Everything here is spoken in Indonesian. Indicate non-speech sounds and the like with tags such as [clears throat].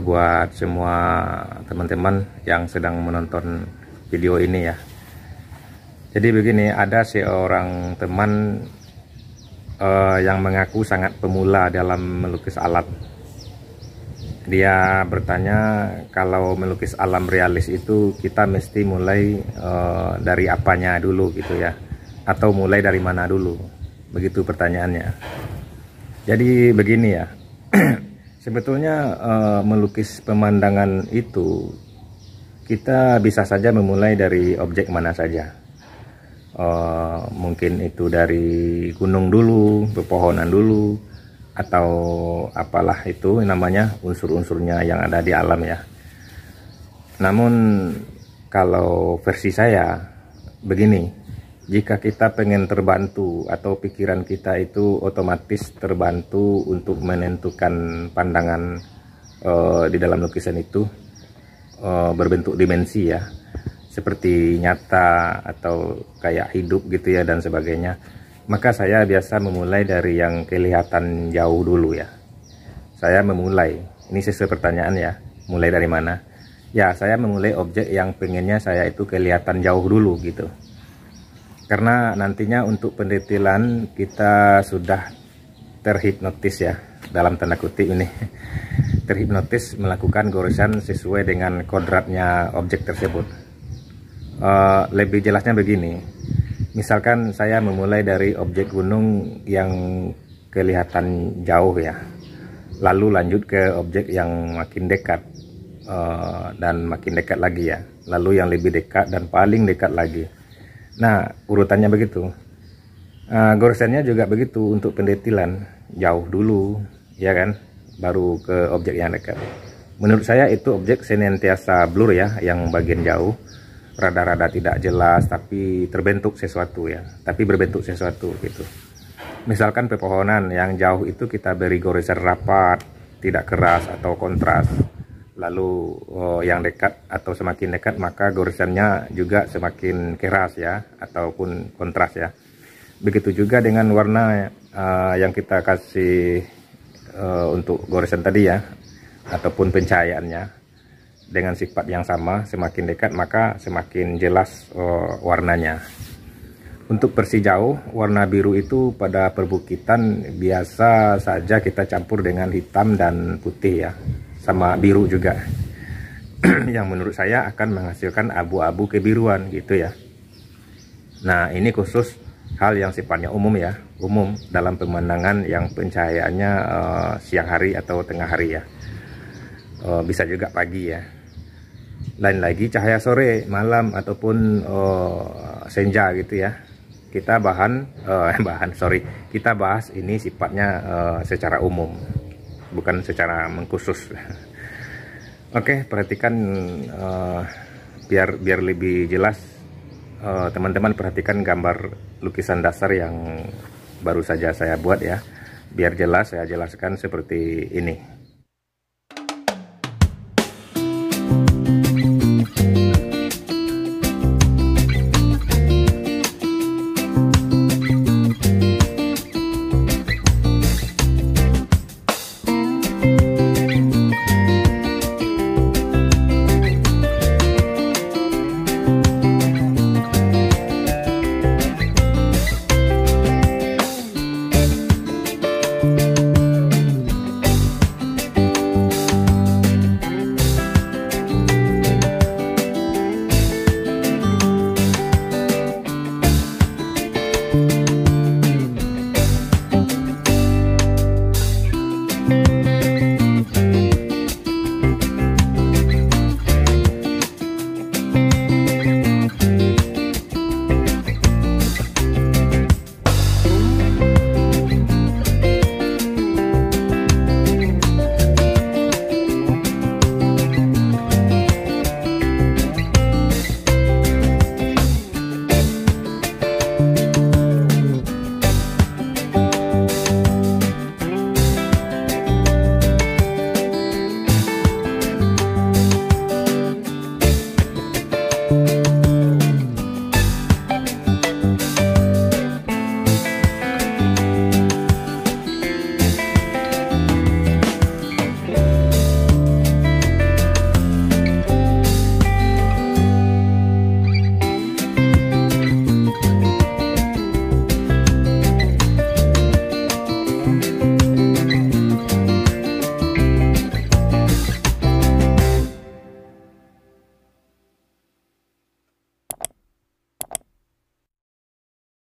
buat semua teman-teman yang sedang menonton video ini ya. Jadi begini, ada seorang teman uh, yang mengaku sangat pemula dalam melukis alam. Dia bertanya kalau melukis alam realis itu kita mesti mulai uh, dari apanya dulu gitu ya, atau mulai dari mana dulu, begitu pertanyaannya. Jadi begini ya. [clears throat] Sebetulnya uh, melukis pemandangan itu kita bisa saja memulai dari objek mana saja. Uh, mungkin itu dari gunung dulu, pepohonan dulu, atau apalah itu namanya unsur-unsurnya yang ada di alam ya. Namun kalau versi saya begini, jika kita pengen terbantu atau pikiran kita itu otomatis terbantu untuk menentukan pandangan uh, di dalam lukisan itu uh, berbentuk dimensi ya. Seperti nyata atau kayak hidup gitu ya dan sebagainya. Maka saya biasa memulai dari yang kelihatan jauh dulu ya. Saya memulai. Ini sesuai pertanyaan ya. Mulai dari mana? Ya saya memulai objek yang pengennya saya itu kelihatan jauh dulu gitu karena nantinya untuk pendetilan kita sudah terhipnotis ya dalam tanda kutip ini. [laughs] Terhipnotis melakukan goresan sesuai dengan kodratnya objek tersebut. Uh, lebih jelasnya begini. Misalkan saya memulai dari objek gunung yang kelihatan jauh ya lalu lanjut ke objek yang makin dekat uh, dan makin dekat lagi ya lalu yang lebih dekat dan paling dekat lagi Nah, urutannya begitu. Uh, goresannya juga begitu untuk pendetilan. Jauh dulu, ya kan? Baru ke objek yang dekat. Menurut saya itu objek senantiasa blur ya, yang bagian jauh. Rada-rada tidak jelas, tapi terbentuk sesuatu ya. Tapi berbentuk sesuatu gitu. Misalkan pepohonan yang jauh itu kita beri goresan rapat, tidak keras atau kontras lalu oh, yang dekat atau semakin dekat maka goresannya juga semakin keras ya ataupun kontras ya. Begitu juga dengan warna uh, yang kita kasih uh, untuk goresan tadi ya ataupun pencahayaannya. Dengan sifat yang sama semakin dekat maka semakin jelas uh, warnanya. Untuk versi jauh warna biru itu pada perbukitan biasa saja kita campur dengan hitam dan putih ya sama biru juga. [clears throat] Yang menurut saya akan menghasilkan abu-abu kebiruan gitu ya. Nah ini khusus hal yang sifatnya umum ya umum dalam pemandangan yang pencahayaannya uh, siang hari atau tengah hari ya. Uh, bisa juga pagi ya. Lain lagi cahaya sore malam ataupun uh, senja gitu ya. Kita bahan uh, [laughs] bahan sorry. Kita bahas ini sifatnya uh, secara umum bukan secara mengkhusus. [laughs] Oke perhatikan uh, biar biar lebih jelas. Eh, teman-teman uh, perhatikan gambar lukisan dasar yang baru saja saya buat ya. Biar jelas saya jelaskan seperti ini